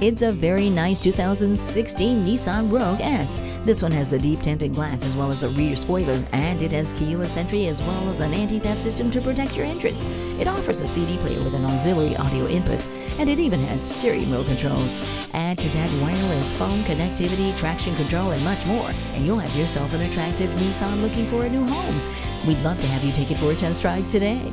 It's a very nice 2016 Nissan Rogue S. This one has the deep tinted glass as well as a rear spoiler, and it has keyless entry as well as an anti-theft system to protect your interests. It offers a CD player with an auxiliary audio input, and it even has steering wheel controls. Add to that wireless phone connectivity, traction control, and much more, and you'll have yourself an attractive Nissan looking for a new home. We'd love to have you take it for a test drive today.